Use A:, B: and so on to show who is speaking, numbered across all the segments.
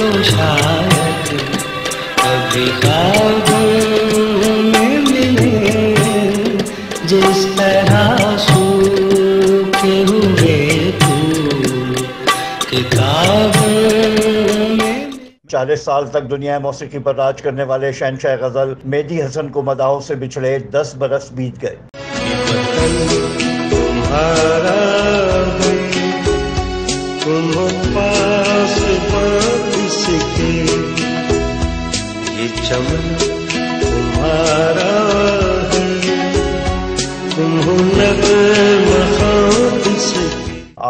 A: को शायद कभी ख्वाब में मिले। जिस तरह सूखे हुए फूल किताब
B: चालीस साल तक दुनिया मौसीकी पर राज करने वाले शहनशाह गज़ल मेदी हसन को मदाहों से बिछड़े दस बरस बीत गए।
A: तुम्हारा तुम पास के ये चमन तुम्हारा है। तुम हो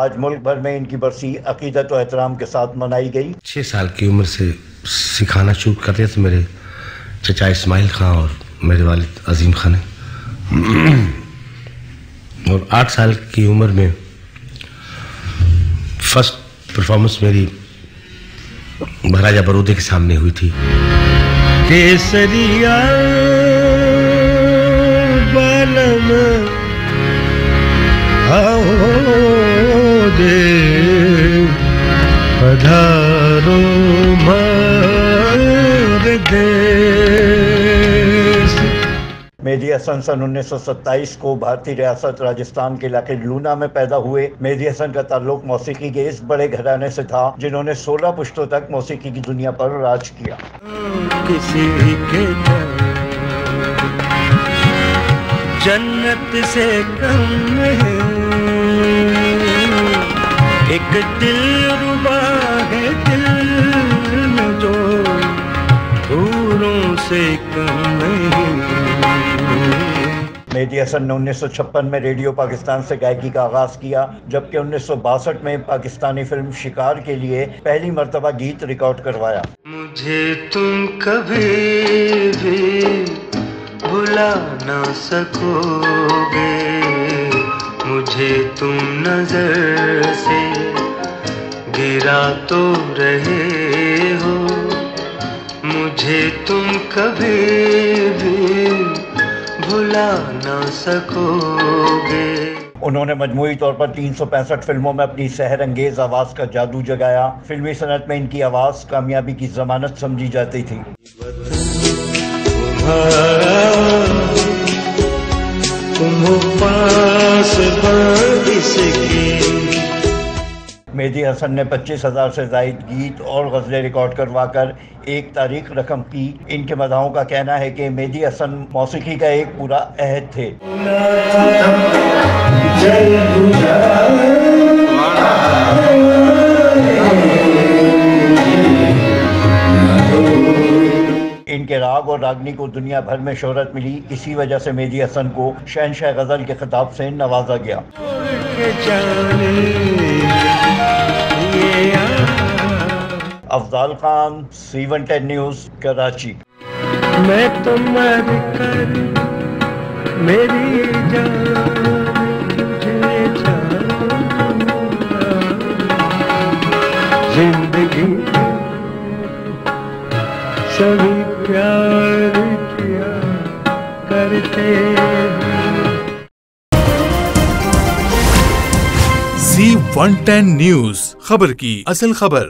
B: आज मुल्क भर में इनकी बरसी अकीदत और एहतराम के साथ मनाई गई।
C: छः साल की उम्र से सिखाना शुरू कर दिया था मेरे चचा इस्माइल खां और मेरे वालिद अजीम खान ने। और आठ साल की उम्र में फ़र्स्ट परफॉर्मेंस मेरी महाराजा बरूदे के सामने हुई थी। केसरिया बलम दे पधारो मार देश
B: मेहदी हसन सन 1927 को भारतीय रियासत राजस्थान के इलाके लूना में पैदा हुए। मेहदी हसन का ताल्लुक मौसीकी के इस बड़े घराने से था, जिन्होंने 16 पुश्तों तक मौसीकी की दुनिया पर राज किया।
A: किसी के जन्नत से कम है। एक दिल रुबा है, दिल जो दूरों से कम नहीं
B: मेहदी हसन ने 1956 में रेडियो पाकिस्तान से गायकी का आगाज़ किया, जबकि 1962 में पाकिस्तानी फ़िल्म शिकार के लिए पहली मरतबा गीत रिकॉर्ड करवाया।
A: मुझे तुम कभी भी भुला ना सकोगे। मुझे तुम नज़र से गिरा तो रहे हो। मुझे तुम कभी भी ना सकोगे।
B: उन्होंने मजमू तौर पर तीन सौ पैंसठ फ़िल्मों में अपनी सहर अंगेज आवाज़ का जादू जगाया। फिल्मी सनत में इनकी आवाज़ कामयाबी की जमानत समझी जाती थी। मेहदी हसन ने पच्चीस हज़ार से जायद गीत और गज़लें रिकॉर्ड करवा कर एक तारीख रकम की। इनके मदाओं का कहना है कि मेहदी हसन मौसीकी का एक पूरा अहद थे। इनके राग और रागनी को दुनिया भर में शोहरत मिली। इसी वजह से मेहदी हसन को शहनशाह गज़ल के खिताब से नवाजा गया। Afzal Khan seven ten news Karachi.
A: मैं तो मर ज़िंदगी प्यार किया करते
D: सी वन टेन न्यूज़ खबर की असल खबर।